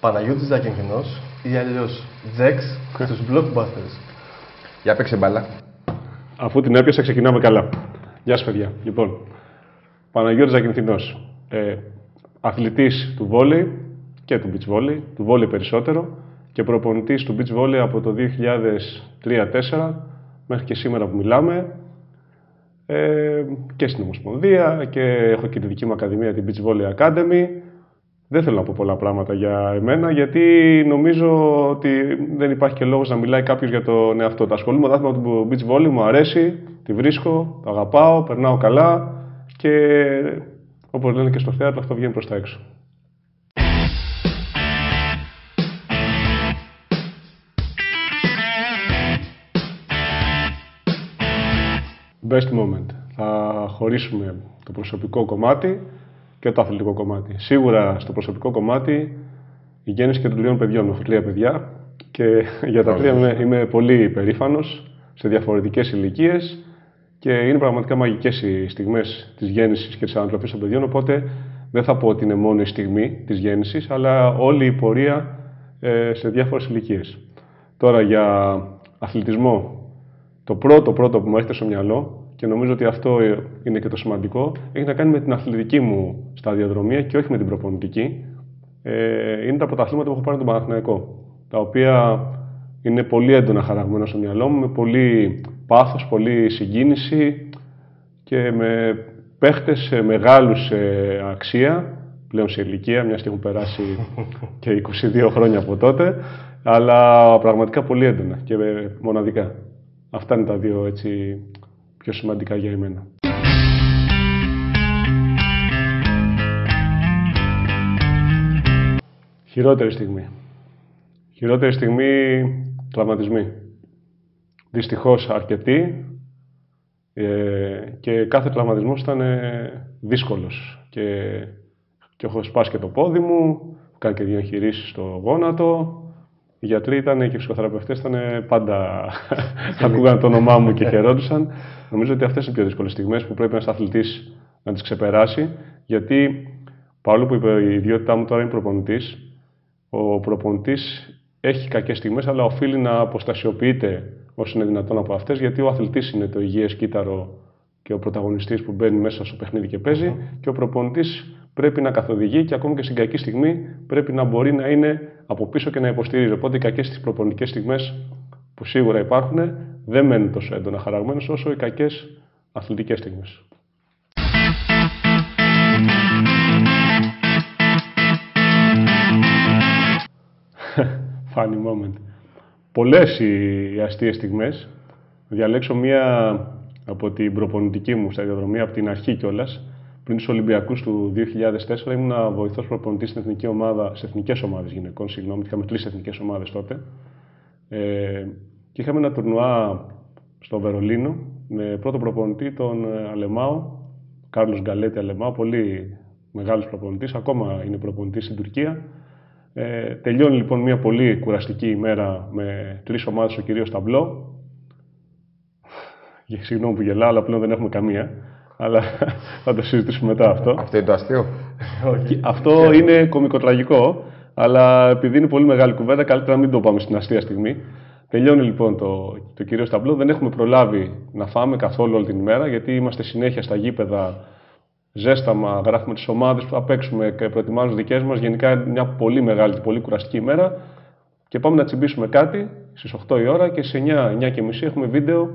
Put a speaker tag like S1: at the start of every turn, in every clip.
S1: Παναγιώτης Ζακενκινός ή αλλιώς Τζεξ στους Blockbusters.
S2: Για παίξε μπάλα.
S3: Αφού την έπιασα, ξεκινάμε καλά. Γεια σας, παιδιά. Λοιπόν, Παναγιώτης Ζακενθινός. Ε, αθλητής του βόλεϊ και του beach volley, του βόλεϊ περισσότερο και προπονητής του beach volley από το 2003-2004 μέχρι και σήμερα που μιλάμε ε, και στην Ομοσπονδία και έχω και τη δική μου ακαδημία, την Beach Volley Academy. Δεν θέλω να πω πολλά πράγματα για εμένα, γιατί νομίζω ότι δεν υπάρχει και λόγος να μιλάει κάποιος για τον εαυτό του. Ασχολούμαι με το του Beach Volley, μου αρέσει, τη βρίσκω, το αγαπάω, περνάω καλά και όπως λένε και στο θέατρο αυτό βγαίνει προς τα έξω. Best moment. Θα χωρίσουμε το προσωπικό κομμάτι και το αθλητικό κομμάτι. Σίγουρα στο προσωπικό κομμάτι η γέννηση και των τριών παιδιών. Έχω τρία παιδιά και για τα τρία είμαι, είμαι πολύ περήφανος σε διαφορετικές ηλικίες και είναι πραγματικά μαγικές οι στιγμές της γέννησης και της ανατροπής των παιδιών. Οπότε δεν θα πω ότι είναι μόνο η στιγμή της γέννησης, αλλά όλη η πορεία ε, σε διάφορες ηλικίες. Τώρα για αθλητισμό. Το πρώτο πρώτο που μου έρχεται στο μυαλό και νομίζω ότι αυτό είναι και το σημαντικό, έχει να κάνει με την αθλητική μου σταδιοδρομία και όχι με την προπονητική. Ε, είναι τα πρωταθλήματα που έχω πάρει τον Παναθηναϊκό, τα οποία είναι πολύ έντονα χαραγμένα στο μυαλό μου, με πολύ πάθος, πολύ συγκίνηση και με παίχτες μεγάλους σε αξία, πλέον σε ηλικία, μιας και έχουν περάσει και 22 χρόνια από τότε, αλλά πραγματικά πολύ έντονα και μοναδικά. Αυτά είναι τα δύο έτσι, πιο σημαντικά για εμένα. Χειρότερη στιγμή. Χειρότερη στιγμή, τραυματισμοί. Δυστυχώς αρκετοί ε, και κάθε τραυματισμός ήταν ε, δύσκολος. Και, και έχω σπάσει και το πόδι μου, κάνει και δύο εγχειρήσεις στο γόνατο, οι γιατροί ήταν και οι ψυχοθεραπευτές ήταν πάντα. ακούγαν το όνομά μου και χαιρόντουσαν. Νομίζω ότι αυτές είναι οι πιο δύσκολες στιγμές που πρέπει ένας αθλητής να τις ξεπεράσει. Γιατί παρόλο που η ιδιότητά μου τώρα είναι προπονητής, ο προπονητής έχει κακές στιγμές, αλλά οφείλει να αποστασιοποιείται όσο είναι δυνατόν από αυτές, γιατί ο αθλητής είναι το υγιές κύτταρο και ο πρωταγωνιστής που μπαίνει μέσα στο παιχνίδι και παίζει, και ο προπονητής πρέπει να καθοδηγεί και ακόμη και στην κακή στιγμή πρέπει να μπορεί να είναι από πίσω και να υποστηρίζει. Οπότε οι κακές τι προπονητικές στιγμές που σίγουρα υπάρχουν δεν μένουν τόσο έντονα χαραγμένες όσο οι κακές αθλητικές στιγμές. Funny moment. Πολλές οι αστείες στιγμές. Διαλέξω μία από την προπονητική μου σταδιοδρομία, από την αρχή κιόλας, πριν τους Ολυμπιακούς του 2004 ήμουν βοηθός προπονητής στην εθνική ομάδα, σε εθνικές ομάδες γυναικών. Συγγνώμη, είχαμε τρεις εθνικές ομάδες τότε. Ε, και είχαμε ένα τουρνουά στο Βερολίνο με πρώτο προπονητή τον ε, Αλεμάο, Κάρλος Γκαλέτη Αλεμάο, πολύ μεγάλος προπονητής, ακόμα είναι προπονητής στην Τουρκία. Ε, τελειώνει λοιπόν μια πολύ κουραστική ημέρα με τρεις ομάδες ο κυρίω ταμπλό. Συγγνώμη που γελάω, αλλά πλέον δεν έχουμε καμία αλλά θα το συζητήσουμε μετά αυτό.
S2: Αυτό είναι το αστείο.
S3: αυτό είναι κομικοτραγικό, αλλά επειδή είναι πολύ μεγάλη κουβέντα, καλύτερα να μην το πάμε στην αστεία στιγμή. Τελειώνει λοιπόν το, το κυρίως ταμπλό. Δεν έχουμε προλάβει να φάμε καθόλου όλη την ημέρα, γιατί είμαστε συνέχεια στα γήπεδα, ζέσταμα, γράφουμε τις ομάδες που θα παίξουμε και προετοιμάζουμε δικές μας. Γενικά μια πολύ μεγάλη και πολύ κουραστική ημέρα. Και πάμε να τσιμπήσουμε κάτι στις 8 η ώρα και σε 9, 9 και μισή έχουμε βίντεο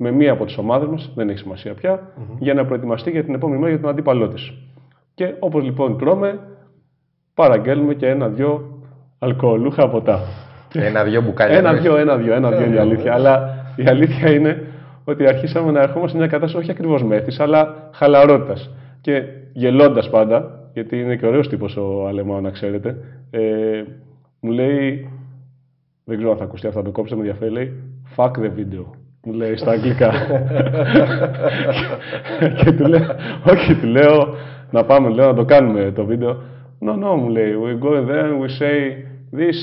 S3: με μία από τις ομάδες μας, δεν έχει σημασία πια, για να προετοιμαστεί για την επόμενη μέρα για τον αντίπαλό της. Και όπως λοιπόν τρώμε, παραγγέλνουμε και ένα-δυο αλκοολούχα ποτά.
S2: Ένα-δυο μπουκάλια.
S3: Ένα-δυο, ένα-δυο, ένα-δυο είναι η αλήθεια. αλλά η αλήθεια είναι ότι αρχίσαμε να ερχόμαστε σε μια κατάσταση όχι ακριβώς μέθης, αλλά χαλαρότητας. Και γελώντας πάντα, γιατί είναι και ωραίος τύπος ο Αλεμάο, να ξέρετε, ε, μου λέει. Δεν ξέρω αν θα ακουστεί αυτό, το κόψε με ενδιαφέρει. Λέει Fuck the video μου λέει στα αγγλικά. και του λέω, όχι, του λέω, να πάμε, λέω, να το κάνουμε το βίντεο. No, no, μου λέει, we go there and we say, this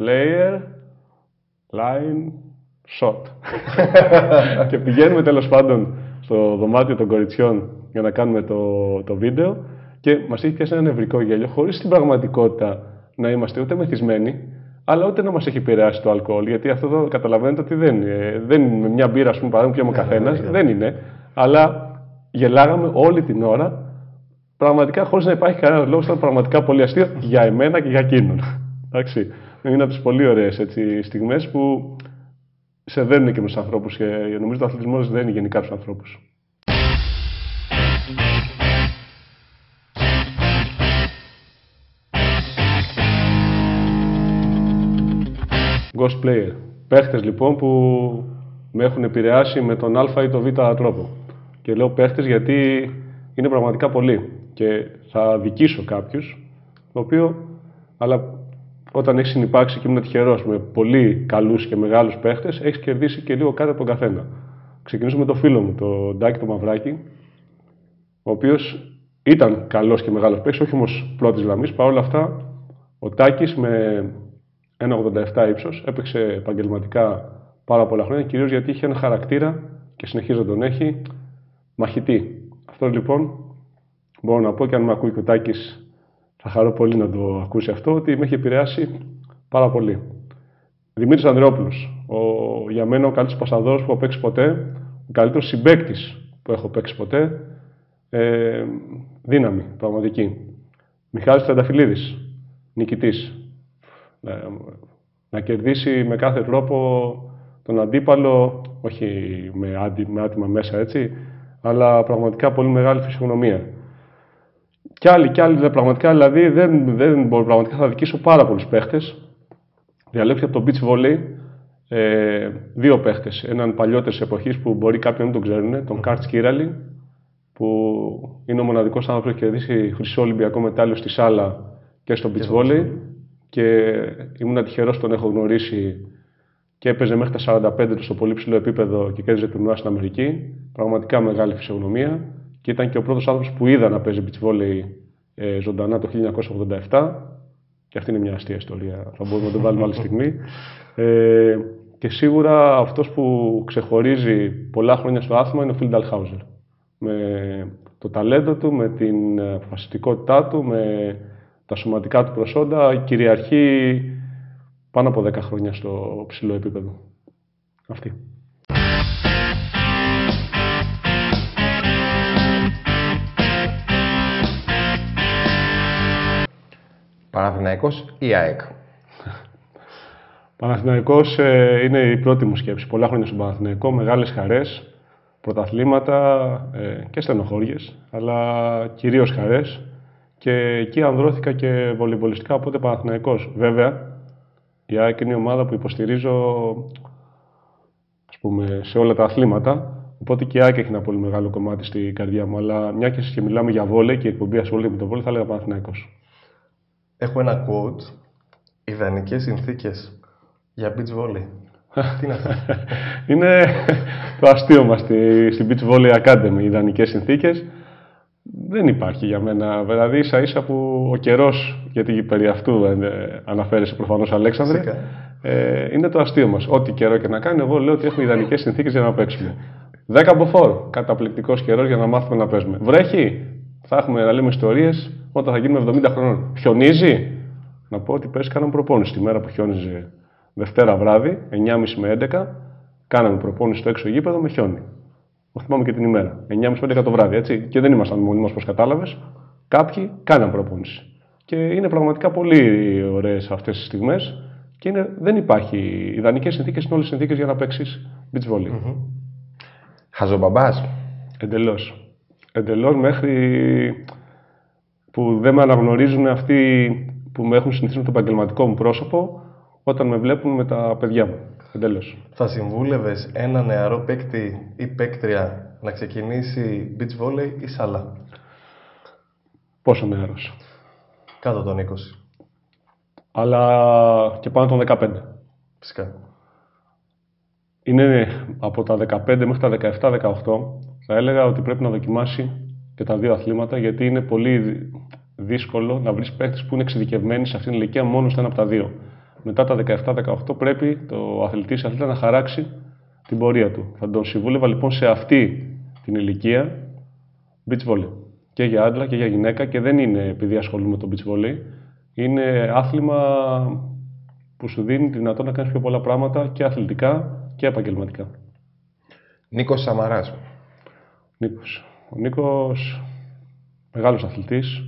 S3: player, line, shot. και πηγαίνουμε τέλος πάντων στο δωμάτιο των κοριτσιών για να κάνουμε το, το βίντεο και μας έχει πιάσει ένα νευρικό γέλιο, χωρίς στην πραγματικότητα να είμαστε ούτε μεθυσμένοι, αλλά ούτε να μας έχει επηρεάσει το αλκοόλ. Γιατί αυτό εδώ καταλαβαίνετε ότι δεν είναι. Δεν είναι μια μπύρα, ας πούμε, παράδειγμα, πιάμε ο καθένας. Δεν είναι. Αλλά γελάγαμε όλη την ώρα, πραγματικά χωρίς να υπάρχει κανένας λόγος. Ήταν πραγματικά πολύ αστείο για εμένα και για εκείνον. Εντάξει. Είναι από τις πολύ ωραίες στιγμές που σε δένουν και με τους ανθρώπους. Και νομίζω ότι ο αθλητισμός δεν είναι γενικά τους ανθρώπους. Ghost player. Παίχτες λοιπόν που με έχουν επηρεάσει με τον Α ή τον Β τρόπο. Και λέω παίχτες γιατί είναι πραγματικά πολλοί. Και θα δικήσω κάποιους, το οποίο, αλλά όταν έχεις συνεπάρξει και ήμουν τυχερός με πολύ καλούς και μεγάλους παίχτες, έχεις κερδίσει και λίγο κάτι από τον καθένα. Ξεκινήσω με το φίλο μου, τον Ντάκη το Μαυράκη, ο οποίος ήταν καλός και μεγάλος παίχτη, όχι όμως πρώτης γραμμής. Παρ' όλα αυτά, ο Τάκης με 1,87 ύψος έπαιξε επαγγελματικά πάρα πολλά χρόνια, κυρίως γιατί είχε ένα χαρακτήρα και συνεχίζει να τον έχει μαχητή. Αυτό λοιπόν μπορώ να πω και αν με ακούει και ο Τάκης, θα χαρώ πολύ να το ακούσει αυτό, ότι με έχει επηρεάσει πάρα πολύ. Δημήτρης Ανδρεόπουλος, ο, για μένα ο καλύτερος πασαδόρος που έχω παίξει ποτέ, ο καλύτερος συμπέκτης που έχω παίξει ποτέ, ε, δύναμη, πραγματική. Μιχάλης Τρανταφυλλίδης, νικητής. Ε, να κερδίσει με κάθε τρόπο τον αντίπαλο, όχι με, άντι, με άτιμα μέσα έτσι, αλλά πραγματικά πολύ μεγάλη φυσιογνωμία. Κι άλλοι, κι άλλοι, πραγματικά, δηλαδή δεν, δεν μπορώ, πραγματικά θα δικήσω πάρα πολλούς παίχτες. Διαλέξω από το beach volley ε, δύο παίχτες. Έναν παλιότερης εποχής που μπορεί κάποιοι να μην τον ξέρουν, τον Karch Kiraly, που είναι ο μοναδικός άνθρωπος που έχει κερδίσει χρυσό Ολυμπιακό μετάλλιο στη Σάλα και στο beach volley. Και ήμουν τυχερός τον έχω γνωρίσει και έπαιζε μέχρι τα 45 του στο πολύ ψηλό επίπεδο και κέρδιζε τουρνουά στην Αμερική. Πραγματικά μεγάλη φυσιογνωμία και ήταν και ο πρώτος άνθρωπος που είδα να παίζει beach volley ε, ζωντανά το 1987. Και αυτή είναι μια αστεία ιστορία, θα μπορούμε να το βάλουμε άλλη στιγμή. Ε, και σίγουρα αυτός που ξεχωρίζει πολλά χρόνια στο άθλημα είναι ο Φιλ Νταλχάουζερ. Με το ταλέντο του, με την αποφασιστικότητά του, με τα σωματικά του προσόντα, κυριαρχεί πάνω από 10 χρόνια στο ψηλό επίπεδο. Αυτή.
S2: Παναθηναϊκός ή ΑΕΚ;
S3: Παναθηναϊκός ε, είναι η πρώτη μου σκέψη. Πολλά χρόνια στον Παναθηναϊκό, μεγάλες χαρές, πρωταθλήματα ε, και στενοχώριες, αλλά κυρίως χαρές. Και εκεί ανδρώθηκα και βολυμπολιστικά, οπότε Παναθηναϊκός. Βέβαια, η ΑΕΚ είναι η ομάδα που υποστηρίζω ας πούμε, σε όλα τα αθλήματα. Οπότε και η ΑΕΚ έχει ένα πολύ μεγάλο κομμάτι στην καρδιά μου. Αλλά μια και, και μιλάμε για βόλε και η εκπομπή ασχολείται με το βόλε, θα έλεγα Παναθηναϊκός.
S1: Έχω ένα quote. Ιδανικές συνθήκες για beach volley. Τι είναι αυτό.
S3: είναι το αστείο μας στη, στην Beach Volley Academy. Ιδανικές συνθήκες. Δεν υπάρχει για μένα. Δηλαδή, ίσα ίσα που ο καιρός, γιατί περί αυτού ε, αναφέρεσαι προφανώς, Αλέξανδρε, ε, είναι το αστείο μας. Ό,τι καιρό και να κάνει, εγώ λέω ότι έχουμε ιδανικές συνθήκες για να παίξουμε. 10 από φόρ. Καταπληκτικός καιρός για να μάθουμε να παίζουμε. Βρέχει. Θα έχουμε να λέμε ιστορίες όταν θα γίνουμε 70 χρόνων. Χιονίζει. Να πω ότι πέρσι κάναμε προπόνηση. Τη μέρα που χιόνιζε Δευτέρα βράδυ, 9.30 με 11, κάναμε προπόνηση στο έξω γήπεδο με χιόνι. Το θυμάμαι και την ημέρα. 9.30 11 το βράδυ, έτσι. Και δεν ήμασταν μόνοι μα, όπω κατάλαβες. Κάποιοι κάναν προπόνηση. Και είναι πραγματικά πολύ ωραίες αυτές τις στιγμές. Και είναι, δεν υπάρχει. Ιδανικές συνθήκες είναι όλες οι συνθήκες για να παίξεις beach volley. Mm-hmm.
S2: Χαζομπαμπά.
S3: Εντελώς. Εντελώς μέχρι που δεν με αναγνωρίζουν αυτοί που με έχουν συνηθίσει με το επαγγελματικό μου πρόσωπο όταν με βλέπουν με τα παιδιά μου. Εντελώς.
S1: Θα συμβούλευες ένα νεαρό παίκτη ή παίκτρια να ξεκινήσει beach volley ή σάλα;
S3: Πόσο νεαρός;
S1: Κάτω των 20.
S3: Αλλά και πάνω των 15.
S1: Φυσικά.
S3: Είναι από τα 15 μέχρι τα 17-18. Θα έλεγα ότι πρέπει να δοκιμάσει και τα δύο αθλήματα γιατί είναι πολύ δύσκολο να βρεις παίκτες που είναι εξειδικευμένοι σε αυτήν την ηλικία μόνος στο ένα από τα δύο μετά τα 17-18 πρέπει το αθλητή αθλήτα να χαράξει την πορεία του. Θα τον συμβούλευα λοιπόν σε αυτή την ηλικία beach volley. Και για άντρα και για γυναίκα και δεν είναι επειδή ασχολούμαι με το beach volley. Είναι άθλημα που σου δίνει τη δυνατότητα να κάνεις πιο πολλά πράγματα και αθλητικά και επαγγελματικά.
S2: Νίκος Σαμαράς.
S3: Νίκος. Ο Νίκος, μεγάλος αθλητής,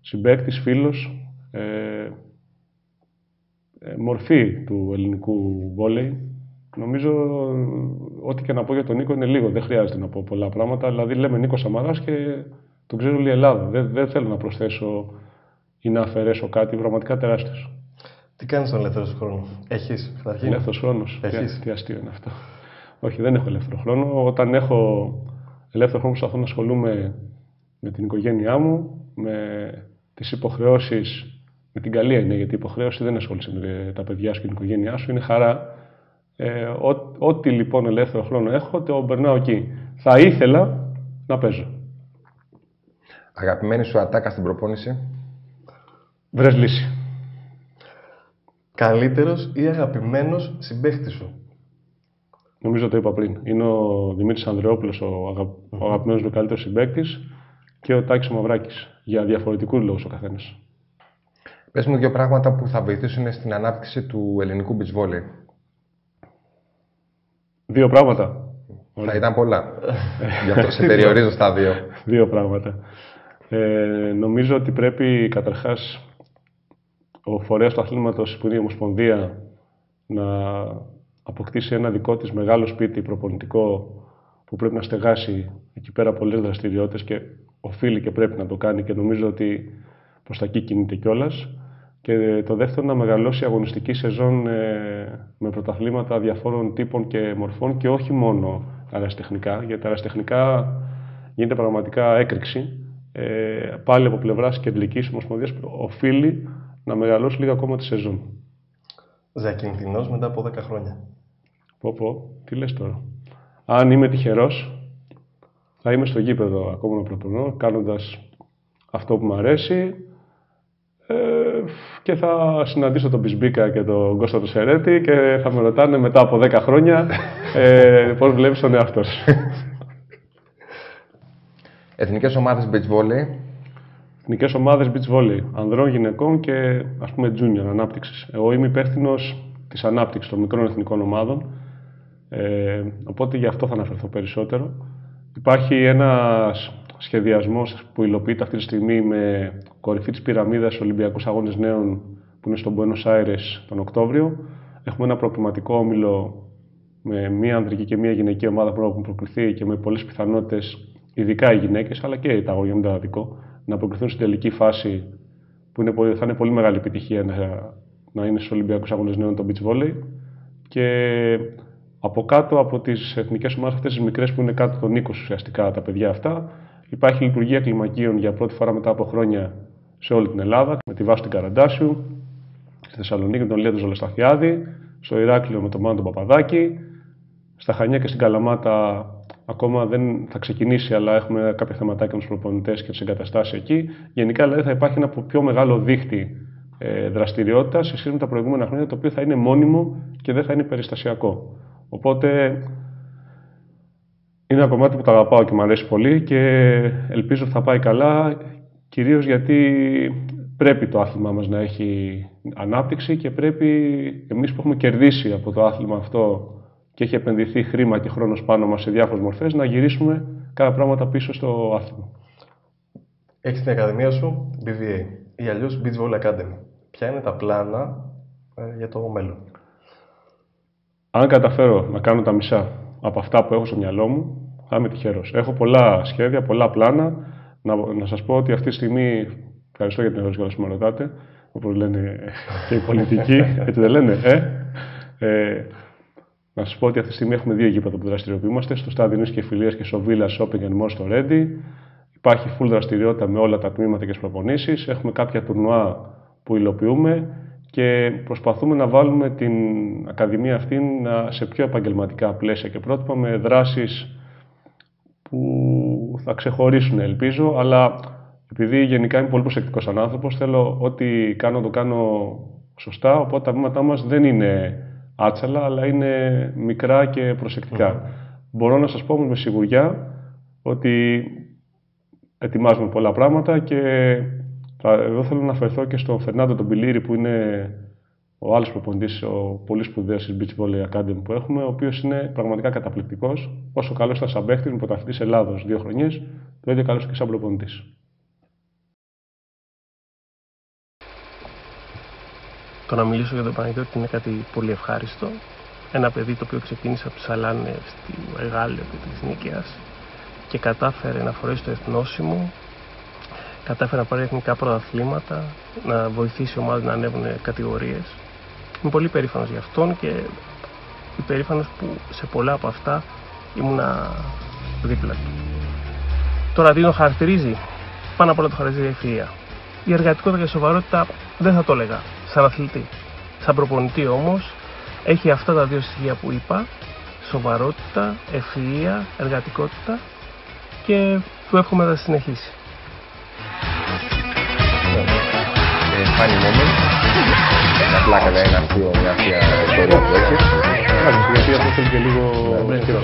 S3: συμπαίκτης, φίλος, ε, ε, μορφή του ελληνικού βόλεϊ. Νομίζω ό,τι και να πω για τον Νίκο είναι λίγο, δεν χρειάζεται να πω πολλά πράγματα. Δηλαδή λέμε Νίκο Σαμαράς και τον ξέρει όλη η Ελλάδα. Δεν, δεν θέλω να προσθέσω ή να αφαιρέσω κάτι, πραγματικά τεράστιος.
S1: Τι κάνεις τον ελεύθερο σου χρόνο, Έχεις καταρχήν.
S3: Ελεύθερος χρόνος.
S1: Έχεις;
S3: Τι, τι αστείο είναι αυτό. Όχι, δεν έχω ελεύθερο χρόνο. Όταν έχω ελεύθερο χρόνο, προσπαθώ να ασχολούμαι με την οικογένειά μου, με τις υποχρεώσεις, με την καλή έννοια, γιατί η υποχρέωση δεν ασχολείσαι με τα παιδιά σου και την οικογένειά σου, είναι χαρά. Ε, ό, ό,τι λοιπόν ελεύθερο χρόνο έχω, το περνάω εκεί. Θα ήθελα να παίζω.
S2: Αγαπημένη σου ατάκα στην προπόνηση;
S3: Βρες λύση.
S1: Καλύτερος ή αγαπημένος συμπαίχτης σου;
S3: Νομίζω το είπα πριν. Είναι ο Δημήτρης Ανδρεόπουλος ο, αγα... ο αγαπημένος μου καλύτερος συμπαίκτης και ο Τάκης ο Μαυράκης. Για διαφορετικούς λόγους ο καθένας.
S2: Πες μου δύο πράγματα που θα βοηθήσουν στην ανάπτυξη του ελληνικού beach volley.
S3: Δύο πράγματα.
S2: Θα ήταν πολλά. Γι' αυτό σε περιορίζω στα δύο.
S3: Δύο πράγματα. Ε, νομίζω ότι πρέπει καταρχάς ο φορέας του αθλήματος που είναι η Ομοσπονδία να αποκτήσει ένα δικό της μεγάλο σπίτι προπονητικό που πρέπει να στεγάσει εκεί πέρα πολλές δραστηριότητες και οφείλει και πρέπει να το κάνει και νομίζω ότι προς τα εκεί κινείται κιόλας. Και το δεύτερο να μεγαλώσει η αγωνιστική σεζόν ε, με πρωταθλήματα διαφόρων τύπων και μορφών και όχι μόνο αεραστεχνικά, γιατί αεραστεχνικά γίνεται πραγματικά έκρηξη. Ε, πάλι από πλευράς κεντρικής ομοσπονδίας οφείλει να μεγαλώσει λίγο ακόμα τη σεζόν.
S1: Ζακινθινό μετά από 10 χρόνια.
S3: Πω πω, τι λες τώρα. Αν είμαι τυχερός, θα είμαι στο γήπεδο ακόμα να προπονώ, κάνοντας αυτό που μου αρέσει ε, και θα συναντήσω τον Μπισμπίκα και τον Κώστα του Σερέτη και θα με ρωτάνε μετά από 10 χρόνια ε, πώς βλέπεις τον εαυτό σου.
S2: Εθνικές ομάδες beach volley.
S3: Εθνικές ομάδες beach volley, ανδρών, γυναικών και ας πούμε junior ανάπτυξης. Εγώ είμαι υπεύθυνος της ανάπτυξης των μικρών εθνικών ομάδων. Ε, οπότε γι' αυτό θα αναφερθώ περισσότερο. Υπάρχει ένας σχεδιασμός που υλοποιείται αυτή τη στιγμή με κορυφή της πυραμίδας Ολυμπιακούς Αγώνες Νέων που είναι στο Buenos Aires τον Οκτώβριο. Έχουμε ένα προκριματικό όμιλο με μία ανδρική και μία γυναική ομάδα που έχουν προκριθεί και με πολλές πιθανότητες, ειδικά οι γυναίκες, αλλά και τα αγόρια, μην το να προκριθούν στην τελική φάση που είναι, πολύ- θα είναι πολύ μεγάλη επιτυχία να, να είναι στους Ολυμπιακούς Αγώνες Νέων το beach volley. Και από κάτω από τις εθνικές ομάδες, αυτές τις μικρές που είναι κάτω των 20 ουσιαστικά τα παιδιά αυτά, υπάρχει λειτουργία κλιμακίων για πρώτη φορά μετά από χρόνια σε όλη την Ελλάδα, με τη βάση του Καραντάσιου, στη Θεσσαλονίκη με τον Λία του Ζολοσταθιάδη, στο Ηράκλειο με τον Μάνο τον Παπαδάκη, στα Χανιά και στην Καλαμάτα ακόμα δεν θα ξεκινήσει, αλλά έχουμε κάποια θεματάκια με τους προπονητές και τις εγκαταστάσεις εκεί. Γενικά δηλαδή θα υπάρχει ένα πιο μεγάλο δίχτυ ε, δραστηριότητας σε σχέση με τα προηγούμενα χρόνια, το οποίο θα είναι μόνιμο και δεν θα είναι περιστασιακό. Οπότε είναι ένα κομμάτι που το αγαπάω και μου αρέσει πολύ και ελπίζω ότι θα πάει καλά, κυρίως γιατί πρέπει το άθλημα μας να έχει ανάπτυξη και πρέπει εμείς που έχουμε κερδίσει από το άθλημα αυτό και έχει επενδυθεί χρήμα και χρόνος πάνω μας σε διάφορες μορφές, να γυρίσουμε κάποια πράγματα πίσω στο άθλημα.
S1: Έχεις την ακαδημία σου BVA ή αλλιώς Beach Volley Academy. Ποια είναι τα πλάνα ε, για το μέλλον;
S3: Αν καταφέρω να κάνω τα μισά από αυτά που έχω στο μυαλό μου, θα είμαι τυχερός. Έχω πολλά σχέδια, πολλά πλάνα. Να, να σας πω ότι αυτή τη στιγμή. Ευχαριστώ για την ερώτηση που με ρωτάτε. Όπως λένε και οι πολιτικοί, έτσι δεν λένε, ε; ε να σας πω ότι αυτή τη στιγμή έχουμε δύο γήπεδα που δραστηριοποιούμαστε, στο Στάδιο Νης και Φιλίας και στο Villa Shopping and More στο Ready. Υπάρχει full δραστηριότητα με όλα τα τμήματα και τις προπονήσεις. Έχουμε κάποια τουρνουά που υλοποιούμε και προσπαθούμε να βάλουμε την Ακαδημία αυτή να- σε πιο επαγγελματικά πλαίσια και πρότυπα με δράσεις που θα ξεχωρίσουν ελπίζω, αλλά επειδή γενικά είμαι πολύ προσεκτικός σαν άνθρωπος, θέλω ό,τι κάνω το κάνω σωστά, οπότε τα βήματά μας δεν είναι άτσαλα, αλλά είναι μικρά και προσεκτικά. Μπορώ να σας πω όμως με σιγουριά ότι ετοιμάζουμε πολλά πράγματα και Τώρα, εδώ θέλω να αφαιρθώ και στον Φερνάντο τον Πιλίρη που είναι ο άλλος προπονητής, ο πολύ σπουδαίος της Beach Volley Academy που έχουμε, ο οποίος είναι πραγματικά καταπληκτικός. Όσο καλός ήταν σαν παίχτης, με πρωταθλητής Ελλάδος δύο χρονιές, το ίδιο καλός και σαν προπονητής.
S4: Το να μιλήσω για τον Παναγιώτη είναι κάτι πολύ ευχάριστο. Ένα παιδί το οποίο ξεκίνησε από του Σαλάνε στη Μεγάλη της Νίκαιας και κατάφερε να φορέσει το εθνόσημο, κατάφερε να πάρει εθνικά πρωταθλήματα, να βοηθήσει ομάδες να ανέβουν κατηγορίες. Είμαι πολύ περήφανος για αυτόν και υπερήφανος που σε πολλά από αυτά ήμουνα δίπλα του. Τώρα τι τον χαρακτηρίζει, πάνω απ' όλα το χαρακτηρίζει η ευθεία. Η εργατικότητα και η σοβαρότητα δεν θα το έλεγα σαν αθλητή. Σαν προπονητή όμως έχει αυτά τα δύο στοιχεία που είπα, σοβαρότητα, ευθεία, εργατικότητα και του εύχομαι να συνεχίσει.
S2: Funny moment. Μια πλάκα, δεν είναι αστείο, μια αστεία ιστορία που έχει.
S3: γιατί αυτό θέλει και λίγο καιρό.